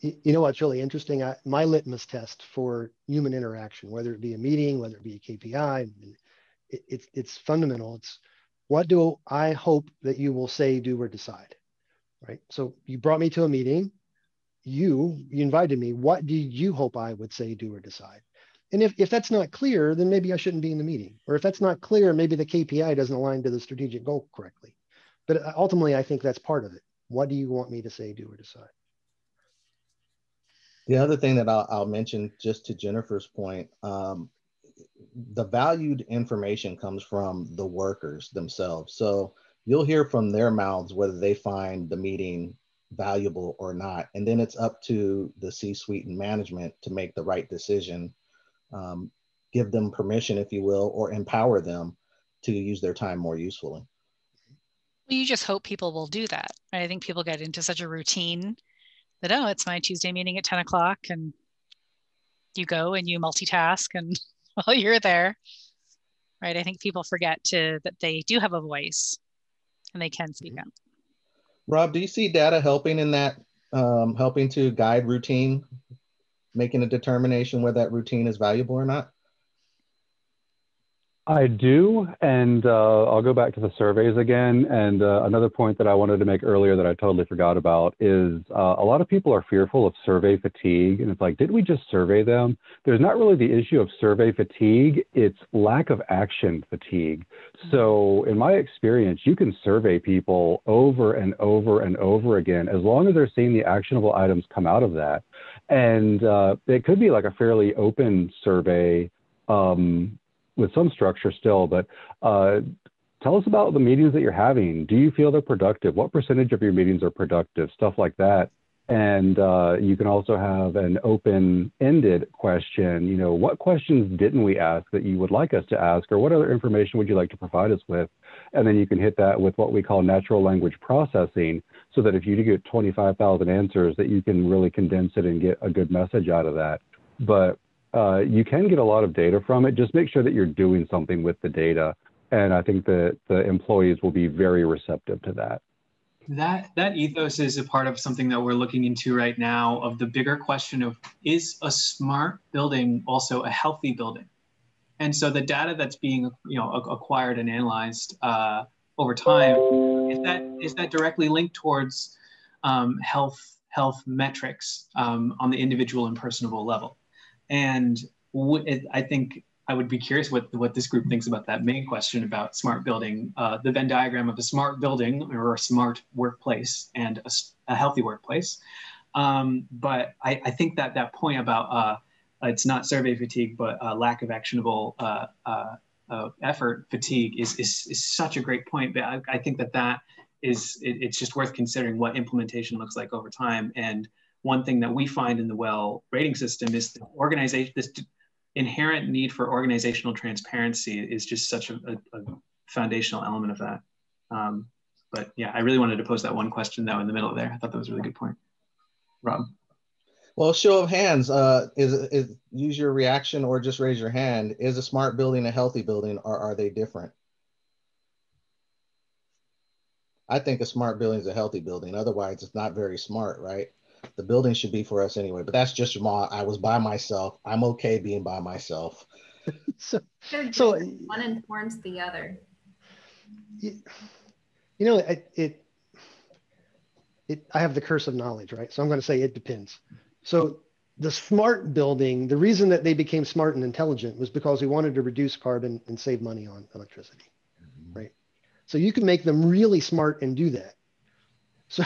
You know what's really interesting? I, my litmus test for human interaction, whether it be a meeting, whether it be a KPI, it, it's it's fundamental. It's what do I hope that you will say, do, or decide? Right. So you brought me to a meeting. You, you invited me. What do you hope I would say, do, or decide? And if, if that's not clear, then maybe I shouldn't be in the meeting. Or if that's not clear, maybe the KPI doesn't align to the strategic goal correctly. But uh, ultimately, I think that's part of it. What do you want me to say, do, or decide? The other thing that I'll, I'll mention, just to Jennifer's point, um, the valued information comes from the workers themselves. So you'll hear from their mouths whether they find the meeting valuable or not. And then it's up to the C suite and management to make the right decision, um, give them permission, if you will, or empower them to use their time more usefully. Well, you just hope people will do that. I think people get into such a routine that, oh, it's my Tuesday meeting at 10 o'clock and you go and you multitask and while you're there right? I think people forget to that they do have a voice and they can speak mm-hmm. up. Rob do you see data helping in that um, helping to guide routine making a determination whether that routine is valuable or not I do, and uh, I'll go back to the surveys again. And uh, another point that I wanted to make earlier that I totally forgot about is uh, a lot of people are fearful of survey fatigue. And it's like, did we just survey them? There's not really the issue of survey fatigue, it's lack of action fatigue. So, in my experience, you can survey people over and over and over again as long as they're seeing the actionable items come out of that. And uh, it could be like a fairly open survey. Um, with some structure still, but uh, tell us about the meetings that you're having. Do you feel they're productive? What percentage of your meetings are productive? Stuff like that. And uh, you can also have an open-ended question. You know, what questions didn't we ask that you would like us to ask, or what other information would you like to provide us with? And then you can hit that with what we call natural language processing, so that if you get 25,000 answers, that you can really condense it and get a good message out of that. But uh, you can get a lot of data from it. Just make sure that you're doing something with the data. And I think that the employees will be very receptive to that. That that ethos is a part of something that we're looking into right now of the bigger question of is a smart building also a healthy building? And so the data that's being you know acquired and analyzed uh, over time is that is that directly linked towards um, health health metrics um, on the individual and personable level. And I think I would be curious what, what this group thinks about that main question about smart building, uh, the Venn diagram of a smart building or a smart workplace and a, a healthy workplace. Um, but I, I, think that that point about uh, it's not survey fatigue, but uh, lack of actionable uh, uh, uh, effort fatigue is, is, is, such a great point. But I, I think that that is, it, it's just worth considering what implementation looks like over time. And one thing that we find in the well rating system is the organization this inherent need for organizational transparency is just such a, a, a foundational element of that. Um, but yeah i really wanted to pose that one question though in the middle there. I thought that was a really good point. Rob? Well show of hands uh, is, is use your reaction or just raise your hand. Is a smart building a healthy building or are they different? I think a smart building is a healthy building. Otherwise, it's not very smart, right? The building should be for us anyway. But that's just my. I was by myself. I'm okay being by myself. so, so one informs the other. You, you know, it, it, it. I have the curse of knowledge, right? So I'm going to say it depends. So the smart building, the reason that they became smart and intelligent was because we wanted to reduce carbon and save money on electricity, mm-hmm. right? So you can make them really smart and do that. So,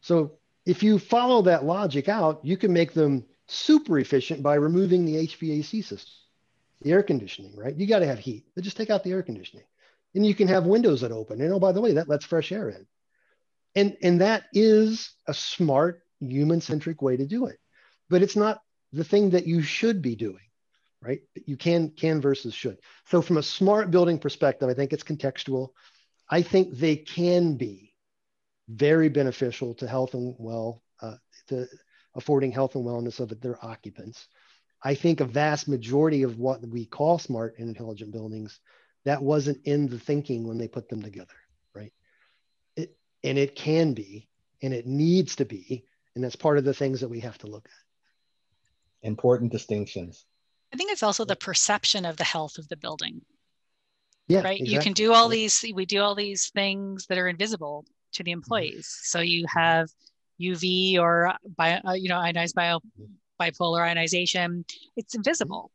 so if you follow that logic out, you can make them super efficient by removing the HVAC system, the air conditioning, right? You got to have heat, but just take out the air conditioning. And you can have windows that open. And oh, by the way, that lets fresh air in. And, and that is a smart, human centric way to do it. But it's not the thing that you should be doing, right? You can, can versus should. So, from a smart building perspective, I think it's contextual. I think they can be very beneficial to health and well uh, to affording health and wellness of their occupants. I think a vast majority of what we call smart and intelligent buildings, that wasn't in the thinking when they put them together, right? It, and it can be, and it needs to be, and that's part of the things that we have to look at. Important distinctions. I think it's also the perception of the health of the building. Yeah, right. Exactly. You can do all these, we do all these things that are invisible to the employees. Mm-hmm. So you have UV or bio, uh, you know, ionized bio, bipolar ionization. It's invisible.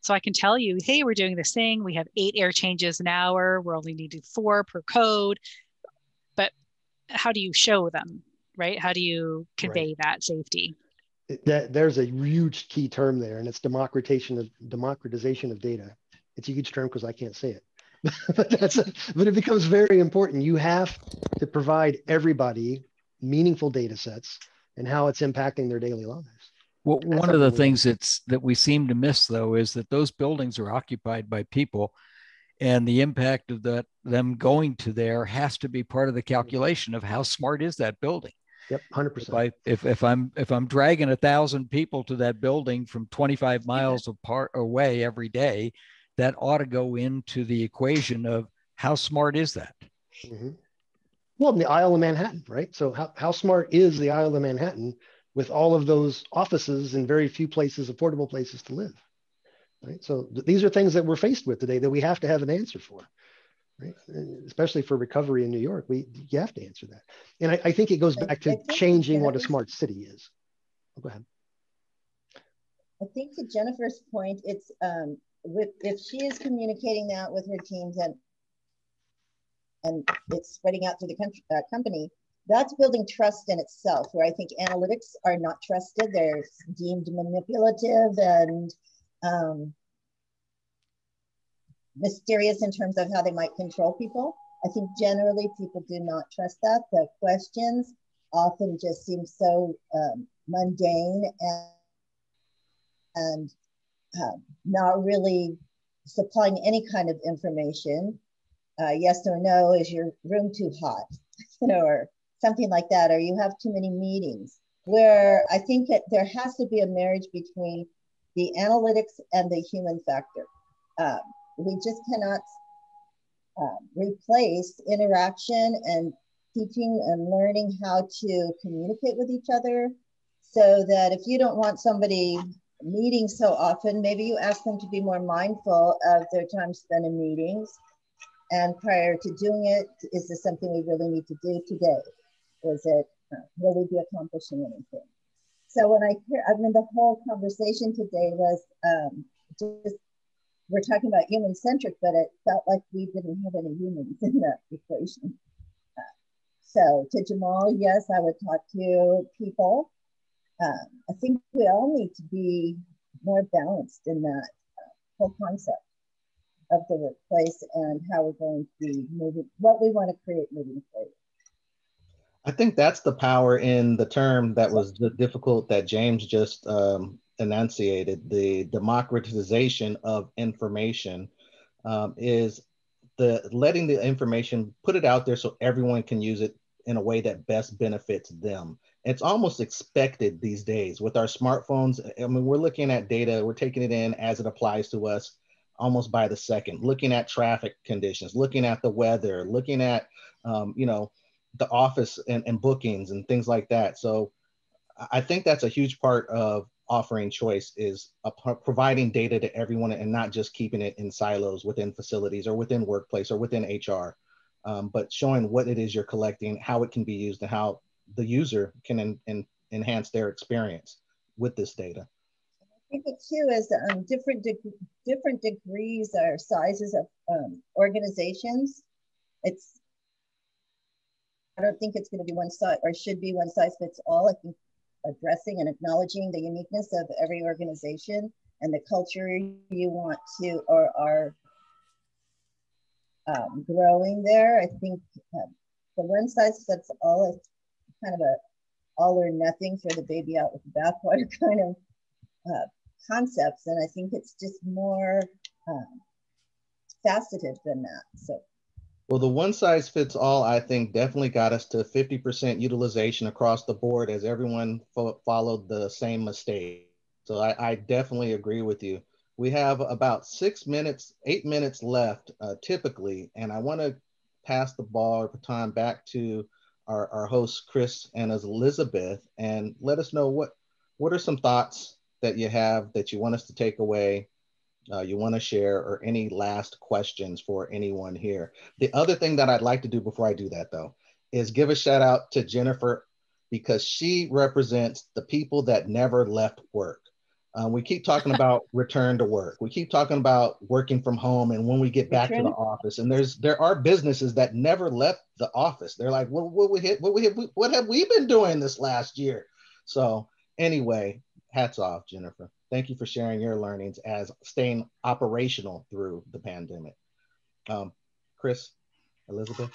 So I can tell you, hey, we're doing this thing. We have eight air changes an hour. We're only needing four per code. But how do you show them, right? How do you convey right. that safety? That, there's a huge key term there, and it's democratization of democratization of data. It's a huge term because I can't say it. but that's a, but it becomes very important. You have to provide everybody meaningful data sets and how it's impacting their daily lives. Well, that's one of the things that's that we seem to miss though is that those buildings are occupied by people and the impact of that them going to there has to be part of the calculation of how smart is that building. Yep, hundred percent. If, if if I'm if I'm dragging a thousand people to that building from 25 miles apart away every day, that ought to go into the equation of how smart is that? Mm-hmm. Well, the Isle of Manhattan, right? So how, how smart is the Isle of Manhattan with all of those offices and very few places, affordable places to live? Right. So th- these are things that we're faced with today that we have to have an answer for. Right? Especially for recovery in New York, we you have to answer that. And I, I think it goes back to changing what a smart city is. Oh, go ahead. I think to Jennifer's point, it's um, with, if she is communicating that with her teams and and it's spreading out through the country, uh, company, that's building trust in itself. Where I think analytics are not trusted; they're deemed manipulative and um, mysterious in terms of how they might control people. I think generally people do not trust that. The questions often just seem so um, mundane and, and uh, not really supplying any kind of information. Uh, yes or no, is your room too hot? you know, or something like that, or you have too many meetings. Where I think that there has to be a marriage between the analytics and the human factor. Um, we just cannot uh, replace interaction and teaching and learning how to communicate with each other so that if you don't want somebody meeting so often, maybe you ask them to be more mindful of their time spent in meetings. And prior to doing it, is this something we really need to do today? Is it, uh, will we be accomplishing anything? So when I hear, I mean, the whole conversation today was um, just, we're talking about human centric, but it felt like we didn't have any humans in that equation. Uh, so to Jamal, yes, I would talk to people um, I think we all need to be more balanced in that uh, whole concept of the workplace and how we're going to be moving, what we want to create moving forward. I think that's the power in the term that was difficult that James just um, enunciated. The democratization of information um, is the letting the information put it out there so everyone can use it in a way that best benefits them it's almost expected these days with our smartphones. I mean, we're looking at data, we're taking it in as it applies to us almost by the second, looking at traffic conditions, looking at the weather, looking at, um, you know, the office and, and bookings and things like that. So I think that's a huge part of offering choice is providing data to everyone and not just keeping it in silos within facilities or within workplace or within HR, um, but showing what it is you're collecting, how it can be used and how the user can en en enhance their experience with this data. I think it too is um, different de different degrees or sizes of um, organizations. It's I don't think it's going to be one size or should be one size fits all. I think addressing and acknowledging the uniqueness of every organization and the culture you want to or are um, growing there. I think uh, the one size fits all kind of a all or nothing for the baby out with the bathwater kind of uh, concepts. And I think it's just more um, faceted than that. So Well, the one size fits all, I think, definitely got us to 50% utilization across the board as everyone fo followed the same mistake. So I, I, definitely agree with you. We have about six minutes, eight minutes left uh, typically, and I want to pass the ball or time back to our, our hosts, Chris and Elizabeth, and let us know what, what are some thoughts that you have that you want us to take away uh, you want to share or any last questions for anyone here. The other thing that I'd like to do before I do that though, is give a shout out to Jennifer because she represents the people that never left work. Um, we keep talking about return to work. We keep talking about working from home and when we get back return. to the office. And there's there are businesses that never left the office. They're like, well, what we hit, what we hit, what have we been doing this last year? So anyway, hats off, Jennifer. Thank you for sharing your learnings as staying operational through the pandemic. Um, Chris, Elizabeth?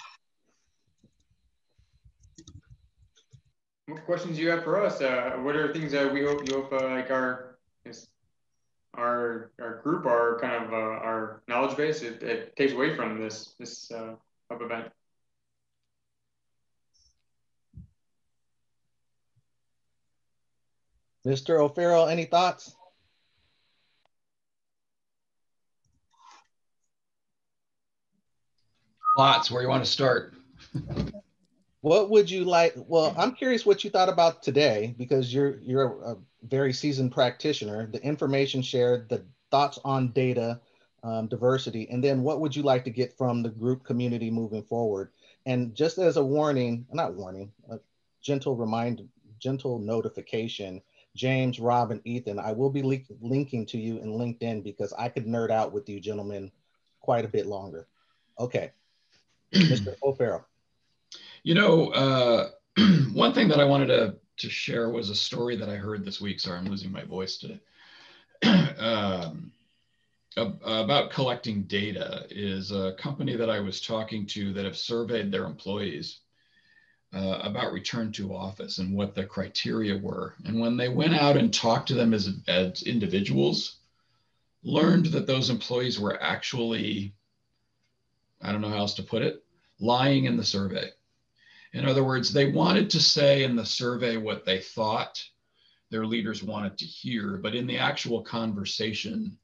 What questions do you have for us? Uh, what are things that we hope you hope uh, like our our our group, our kind of uh, our knowledge base, it, it, takes away from this this uh, hub event? Mr. O'Farrell, any thoughts? Lots. Where you want to start? what would you like? Well, I'm curious what you thought about today because you're you're a very seasoned practitioner. The information shared, the thoughts on data, um, diversity, and then what would you like to get from the group community moving forward? And just as a warning, not warning, a gentle reminder, gentle notification. James, Rob, and Ethan, I will be link linking to you in LinkedIn because I could nerd out with you gentlemen quite a bit longer. Okay. Mr. O'Farrell. You know, uh, one thing that I wanted to, to share was a story that I heard this week. Sorry, I'm losing my voice today. um, about collecting data is a company that I was talking to that have surveyed their employees uh, about return to office and what the criteria were. And when they went out and talked to them as, as individuals, learned that those employees were actually I don't know how else to put it, lying in the survey. In other words, they wanted to say in the survey what they thought their leaders wanted to hear, but in the actual conversation,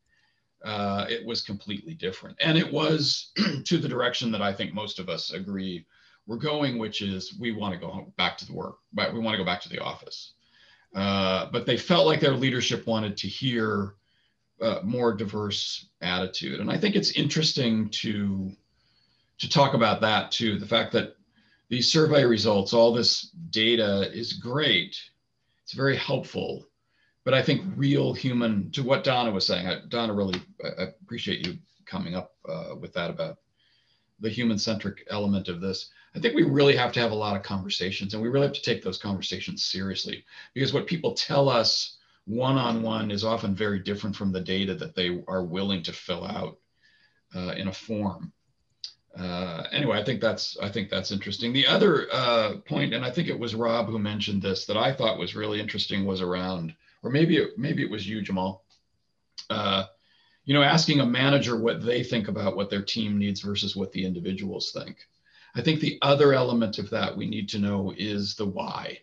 uh, it was completely different. And it was to the direction that I think most of us agree we're going, which is we want to go back to the work, but we want to go back to the office. Uh, but they felt like their leadership wanted to hear uh, more diverse attitude. And I think it's interesting to to talk about that too. The fact that these survey results, all this data is great. It's very helpful. But I think real human, to what Donna was saying, I, Donna, really I appreciate you coming up uh, with that about the human centric element of this. I think we really have to have a lot of conversations and we really have to take those conversations seriously because what people tell us one on one is often very different from the data that they are willing to fill out uh, in a form uh, anyway, I think that's I think that's interesting. The other uh, point, and I think it was Rob who mentioned this, that I thought was really interesting was around, or maybe it, maybe it was you, Jamal. Uh, you know, asking a manager what they think about what their team needs versus what the individuals think. I think the other element of that we need to know is the why.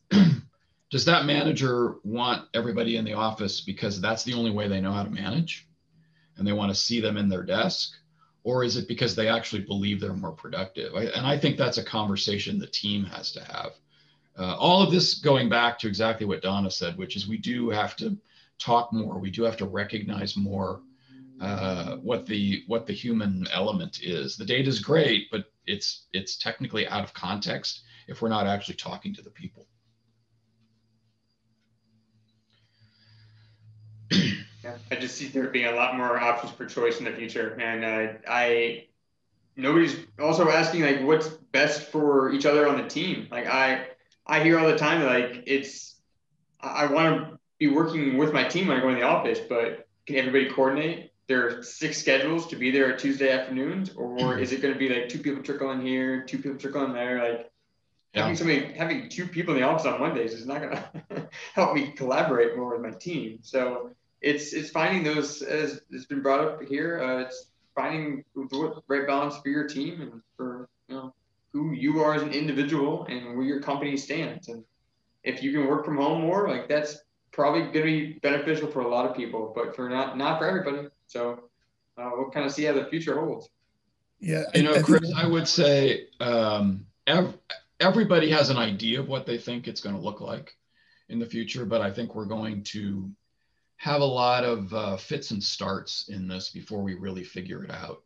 Does that manager want everybody in the office because that's the only way they know how to manage, and they want to see them in their desk? Or is it because they actually believe they're more productive? I, and I think that's a conversation the team has to have. Uh, all of this going back to exactly what Donna said, which is we do have to talk more. We do have to recognize more uh, what the what the human element is. The data is great, but it's it's technically out of context if we're not actually talking to the people. I just see there being a lot more options for choice in the future, and uh, I nobody's also asking like what's best for each other on the team. Like I I hear all the time like it's I want to be working with my team when I go in the office, but can everybody coordinate There are six schedules to be there Tuesday afternoons, or is it going to be like two people trickle in here, two people trickle in there, like? Yeah. Having somebody having two people in the office on Mondays is not going to help me collaborate more with my team. So it's it's finding those as it's been brought up here. Uh, it's finding the right balance for your team and for you know who you are as an individual and where your company stands. And if you can work from home more, like that's probably going to be beneficial for a lot of people, but for not not for everybody. So uh, we'll kind of see how the future holds. Yeah, you know, Chris, I would say um, ev- everybody has an idea of what they think it's going to look like in the future, but I think we're going to have a lot of uh, fits and starts in this before we really figure it out.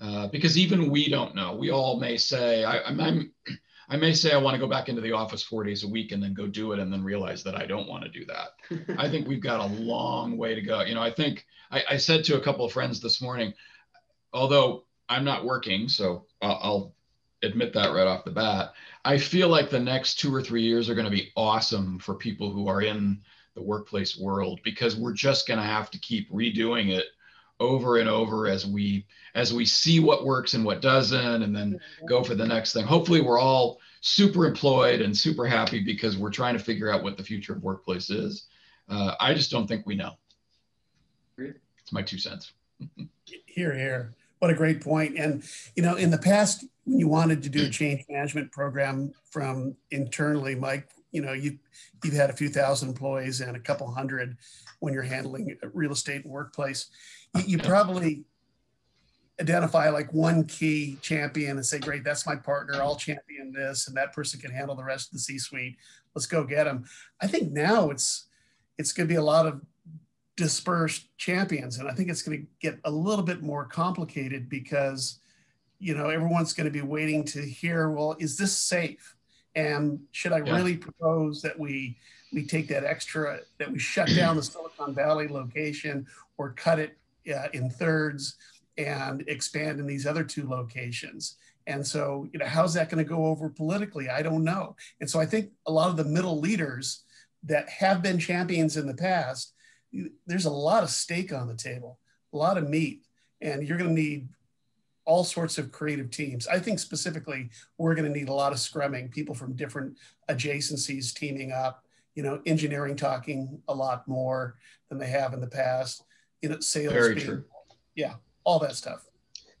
Uh, because even we don't know. We all may say, I, I'm, I'm I may say I want to go back into the office four days a week and then go do it and then realize that I don't want to do that. I think we've got a long way to go. You know, I think I, I said to a couple of friends this morning, although I'm not working, so I'll, I'll admit that right off the bat. I feel like the next two or three years are going to be awesome for people who are in the workplace world because we're just going to have to keep redoing it over and over as we as we see what works and what doesn't and then go for the next thing. Hopefully we're all super employed and super happy because we're trying to figure out what the future of workplace is. Uh, i just don't think we know. It's my two cents. Here here. What a great point. point. And you know in the past when you wanted to do a change management program from internally mike you know you you've had a few thousand employees and a couple hundred when you're handling real estate and workplace you probably identify like one key champion and say, great, that's my partner. I'll champion this, and that person can handle the rest of the C-suite. Let's go get them. I think now it's it's going to be a lot of dispersed champions, and I think it's going to get a little bit more complicated because you know everyone's going to be waiting to hear, well, is this safe? And should I yeah. really propose that we we take that extra that we shut down the Silicon Valley location or cut it uh, in thirds and expand in these other two locations. And so, you know, how's that going to go over politically? I don't know. And so I think a lot of the middle leaders that have been champions in the past, there's a lot of steak on the table, a lot of meat, and you're going to need all sorts of creative teams. I think specifically, we're going to need a lot of scrumming, people from different adjacencies teaming up, you know, engineering talking a lot more than they have in the past you know, sales. Very being, true. Yeah, all that stuff.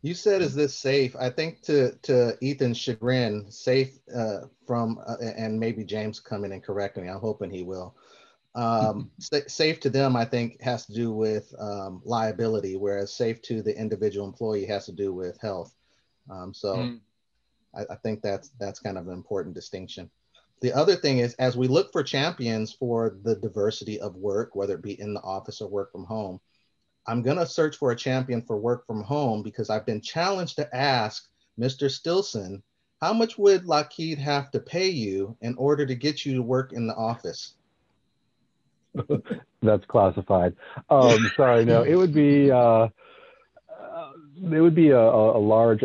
You said, "Is this safe?" I think to to Ethan's chagrin, safe uh, from uh, and maybe James come in and correct me. I'm hoping he will. Um, safe to them, I think, has to do with um, liability, whereas safe to the individual employee has to do with health. Um, so, mm. I, I think that's that's kind of an important distinction. The other thing is, as we look for champions for the diversity of work, whether it be in the office or work from home, I'm going to search for a champion for work from home because I've been challenged to ask Mr. Stilson, how much would Lockheed have to pay you in order to get you to work in the office? That's classified. Um, sorry, no, it would be uh, uh, it would be a, a large